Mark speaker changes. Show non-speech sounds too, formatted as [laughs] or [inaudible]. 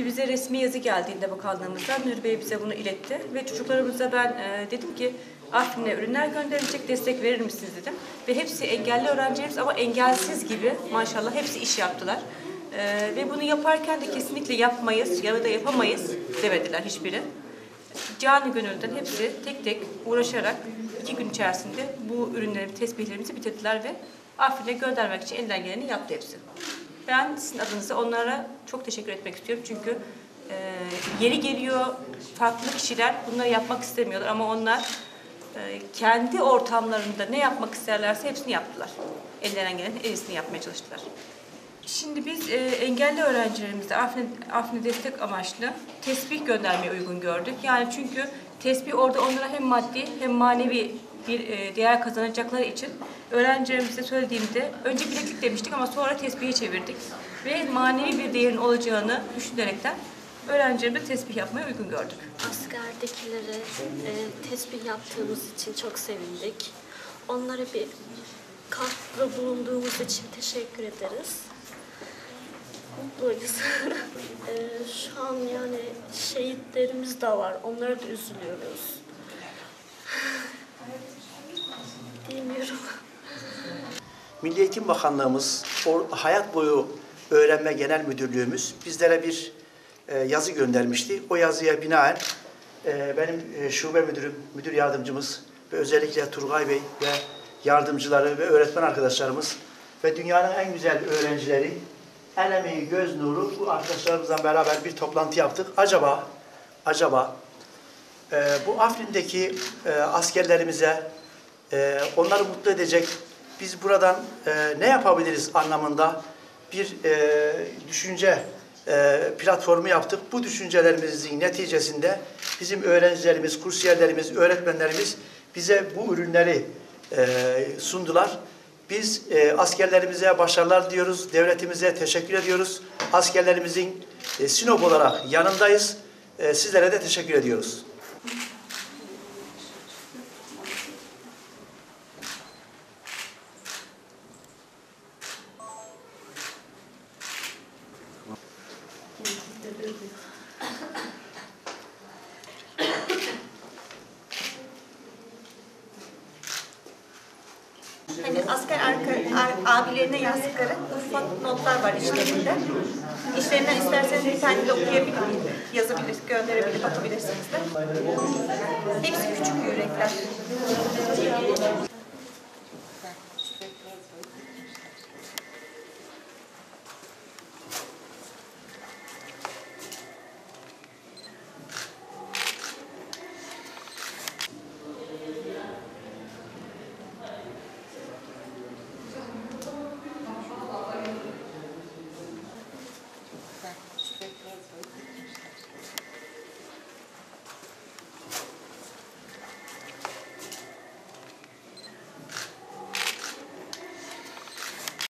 Speaker 1: Şimdi bize resmi yazı geldiğinde bakanlığımızdan Müdür Bey bize bunu iletti ve çocuklarımıza ben e, dedim ki Afrin'e ürünler gönderilecek destek verir misiniz dedim. Ve hepsi engelli öğrencilerimiz ama engelsiz gibi maşallah hepsi iş yaptılar. E, ve bunu yaparken de kesinlikle yapmayız ya da yapamayız demediler hiçbiri. Canı gönülden hepsi tek tek uğraşarak iki gün içerisinde bu ürünleri, tesbihlerimizi bitirdiler ve Afrin'e göndermek için elinden geleni yaptı hepsi. Ben sizin adınıza onlara çok teşekkür etmek istiyorum çünkü e, yeri geliyor farklı kişiler bunları yapmak istemiyorlar ama onlar e, kendi ortamlarında ne yapmak isterlerse hepsini yaptılar. Ellerinden gelen en iyisini yapmaya çalıştılar. Şimdi biz e, engelli öğrencilerimize Afrin, Afrin'e destek amaçlı tesbih göndermeyi uygun gördük. Yani çünkü tesbih orada onlara hem maddi hem manevi bir e, değer kazanacakları için öğrencilerimize söylediğimde önce bileklik demiştik ama sonra tesbihe çevirdik. Ve manevi bir değerin olacağını düşünerekten öğrencilerimize tesbih yapmaya uygun gördük.
Speaker 2: Askerdekilere e, tesbih yaptığımız için çok sevindik. Onlara bir katkıda bulunduğumuz için teşekkür ederiz. Mutluyuz. [laughs] e, şu an yani şehitlerimiz de var. Onlara da üzülüyoruz. [laughs] Bilmiyorum.
Speaker 3: Milli Eğitim Bakanlığımız, Hayat Boyu Öğrenme Genel Müdürlüğümüz bizlere bir e, yazı göndermişti. O yazıya binaen e, benim e, şube müdürüm, müdür yardımcımız ve özellikle Turgay Bey ve yardımcıları ve öğretmen arkadaşlarımız ve dünyanın en güzel öğrencileri el emeği, göz nuru bu arkadaşlarımızla beraber bir toplantı yaptık. Acaba, acaba e, bu Afrin'deki e, askerlerimize e, onları mutlu edecek biz buradan e, ne yapabiliriz anlamında bir e, düşünce e, platformu yaptık. Bu düşüncelerimizin neticesinde bizim öğrencilerimiz, kursiyerlerimiz, öğretmenlerimiz bize bu ürünleri e, sundular. Biz e, askerlerimize başarılar diyoruz, devletimize teşekkür ediyoruz. Askerlerimizin e, Sinop olarak yanındayız. E, sizlere de teşekkür ediyoruz.
Speaker 4: Hani asker arka, ar, abilerine yazdıkları ufak notlar var işlerinde. İşlerinden isterseniz bir tane de okuyabilirim, yazabilir, gönderebilir, atabilirsiniz de. Hepsi küçük yürekler.